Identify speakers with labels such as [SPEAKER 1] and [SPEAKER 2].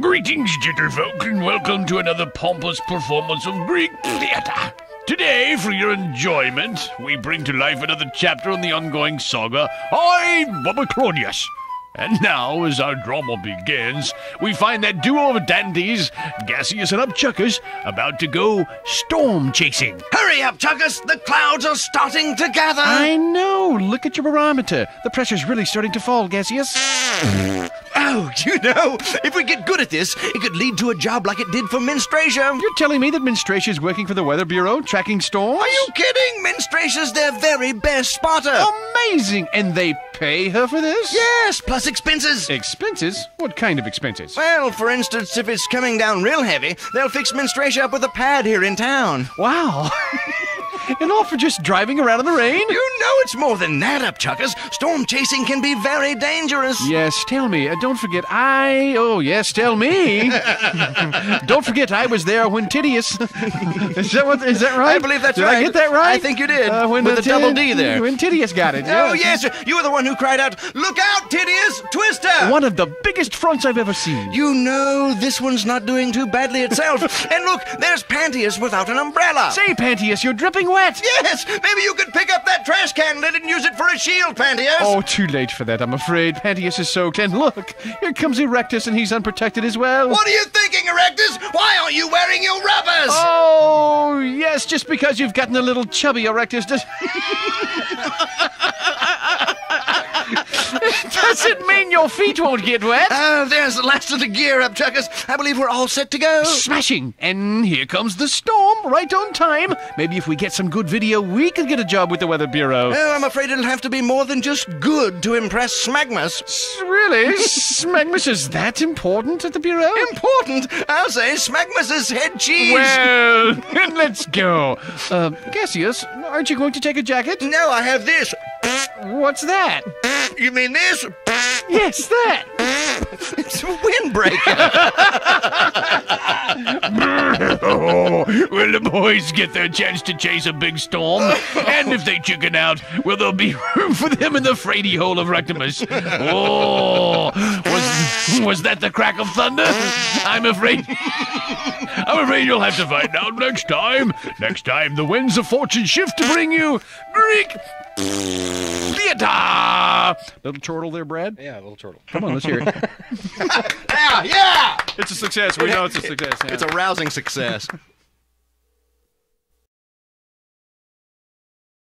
[SPEAKER 1] Greetings, Jitterfolk, and welcome to another pompous performance of Greek theatre. Today, for your enjoyment, we bring to life another chapter in the ongoing saga, I, Bubba Claudius. And now, as our drama begins, we find that duo of dandies, Gaseous and Upchuckers, about to go storm chasing.
[SPEAKER 2] Hurry up, Chuckus! The clouds are starting to gather!
[SPEAKER 3] I know. Look at your barometer. The pressure's really starting to fall, Gaseous.
[SPEAKER 2] Oh, you know, if we get good at this, it could lead to a job like it did for Menstratia.
[SPEAKER 3] You're telling me that Menstratia is working for the Weather Bureau, tracking storms?
[SPEAKER 2] Are you kidding? Menstratia's their very best spotter.
[SPEAKER 3] Amazing! And they pay her for this?
[SPEAKER 2] Yes, plus expenses.
[SPEAKER 3] Expenses? What kind of expenses?
[SPEAKER 2] Well, for instance, if it's coming down real heavy, they'll fix Menstratia up with a pad here in town.
[SPEAKER 3] Wow. and all for just driving around in the rain?
[SPEAKER 2] You know it's more than that, Upchuckers. Storm chasing can be very dangerous.
[SPEAKER 3] Yes, tell me. Uh, don't forget, I. Oh, yes, tell me. don't forget, I was there when Titius. is that what? Is that right?
[SPEAKER 2] I believe that's
[SPEAKER 3] did
[SPEAKER 2] right.
[SPEAKER 3] I get that right?
[SPEAKER 2] I think you did.
[SPEAKER 3] Uh, when
[SPEAKER 2] with
[SPEAKER 3] the
[SPEAKER 2] a double D there.
[SPEAKER 3] When Titius got it.
[SPEAKER 2] Oh, yes, you were the one who cried out, Look out, Titius! Twister!
[SPEAKER 3] One of the biggest fronts I've ever seen.
[SPEAKER 2] You know this one's not doing too badly itself. and look, there's Pantius without an umbrella.
[SPEAKER 3] Say, Pantius, you're dripping wet.
[SPEAKER 2] Yes, maybe you could pick up that trash can lid and use it for a shield, Pantius.
[SPEAKER 3] Oh, too late for that, I'm afraid. Pantius is soaked, and look, here comes Erectus, and he's unprotected as well.
[SPEAKER 2] What are you thinking, Erectus? Why aren't you wearing your rubbers?
[SPEAKER 3] Oh, yes, just because you've gotten a little chubby, Erectus. Does... It mean your feet won't get wet?
[SPEAKER 2] Oh, there's the last of the gear up, Chuckers. I believe we're all set to go.
[SPEAKER 3] Smashing! And here comes the storm, right on time. Maybe if we get some good video, we could get a job with the Weather Bureau.
[SPEAKER 2] Oh, I'm afraid it'll have to be more than just good to impress Smagmus.
[SPEAKER 3] S- really? Smagmus is that important at the Bureau?
[SPEAKER 2] Important? I'll say Smagmus is head cheese.
[SPEAKER 3] Well, let's go. Uh, Gaseous, aren't you going to take a jacket?
[SPEAKER 2] no, I have this.
[SPEAKER 3] What's that?
[SPEAKER 2] You mean this?
[SPEAKER 3] Yes, that.
[SPEAKER 2] It's a windbreaker.
[SPEAKER 1] Oh, will the boys get their chance to chase a big storm? and if they chicken out, will there be room for them in the freighty hole of Rectimus? Oh, was, was that the crack of thunder? I'm afraid. I'm afraid you'll have to find out next time. Next time, the winds of fortune shift to bring you Greek theater.
[SPEAKER 3] Little turtle there, Brad?
[SPEAKER 4] Yeah, little turtle.
[SPEAKER 3] Come on, let's hear it.
[SPEAKER 2] yeah, yeah!
[SPEAKER 3] It's a success. We know it's a success.
[SPEAKER 2] It's a rousing success.